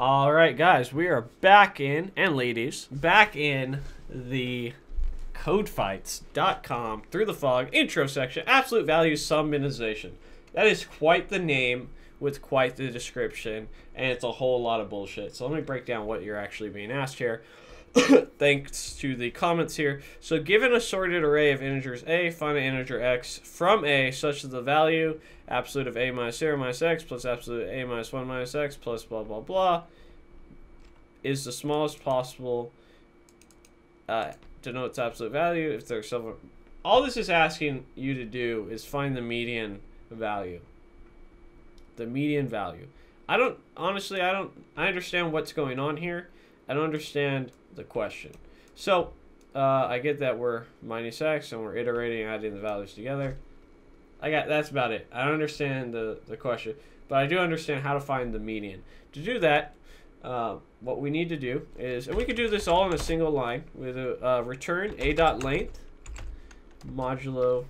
All right, guys, we are back in, and ladies, back in the codefights.com through the fog intro section, absolute value sum minimization. That is quite the name with quite the description, and it's a whole lot of bullshit. So let me break down what you're actually being asked here. Thanks to the comments here. So given a sorted array of integers a, find an integer x from a such that the value absolute of a minus 0 minus x plus absolute a minus 1 minus x plus blah blah blah is the smallest possible uh, denotes absolute value. If there's some all this is asking you to do is find the median value. The median value. I don't honestly i don't i understand what's going on here i don't understand the question. So uh, i get that we're minus x and we're iterating adding the values together. I got that's about it. I don't understand the the question but i do understand how to find the median. To do that uh, what we need to do is, and we could do this all in a single line with a uh, return a dot length modulo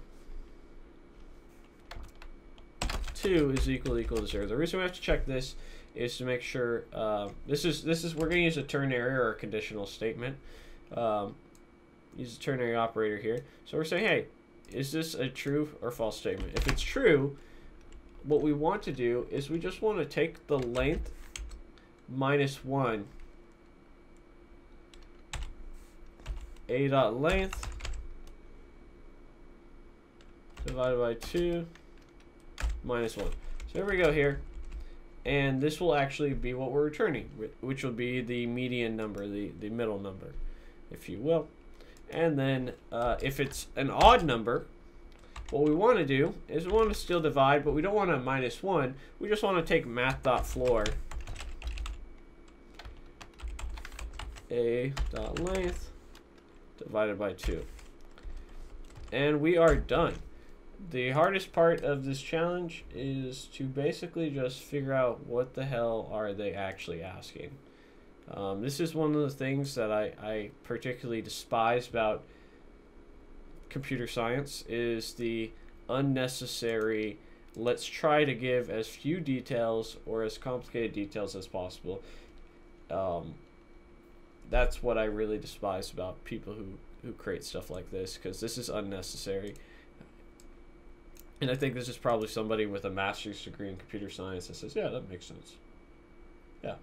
2 is equal equal to 0. The reason we have to check this is to make sure uh, this is this is we're going to use a ternary or a conditional statement. Um, use a ternary operator here. So we're saying, hey, is this a true or false statement? If it's true, what we want to do is we just want to take the length minus 1 a dot length divided by 2 minus 1. So there we go here. And this will actually be what we're returning, which will be the median number, the, the middle number, if you will. And then uh, if it's an odd number, what we want to do is we want to still divide, but we don't want to minus 1. We just want to take math.floor a dot length divided by 2. And we are done. The hardest part of this challenge is to basically just figure out what the hell are they actually asking. Um, this is one of the things that I, I particularly despise about computer science is the unnecessary let's try to give as few details or as complicated details as possible um, that's what I really despise about people who who create stuff like this because this is unnecessary. And I think this is probably somebody with a master's degree in computer science that says, "Yeah, that makes sense." Yeah.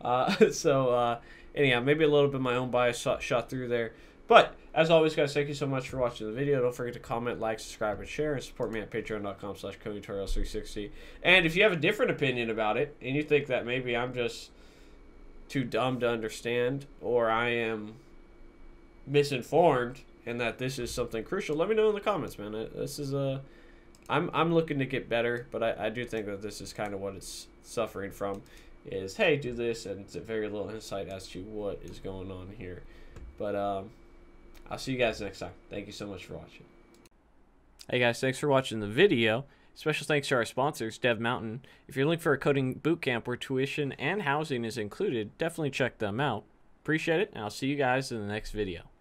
Uh, so uh, anyhow, maybe a little bit of my own bias shot, shot through there. But as always, guys, thank you so much for watching the video. Don't forget to comment, like, subscribe, and share, and support me at patreon.com slash 360 And if you have a different opinion about it, and you think that maybe I'm just too dumb to understand or I am misinformed and that this is something crucial, let me know in the comments, man. This is a I'm I'm looking to get better, but I, I do think that this is kind of what it's suffering from is hey, do this and it's a very little insight as to what is going on here. But um I'll see you guys next time. Thank you so much for watching. Hey guys, thanks for watching the video. Special thanks to our sponsors, Dev Mountain. If you're looking for a coding bootcamp where tuition and housing is included, definitely check them out. Appreciate it, and I'll see you guys in the next video.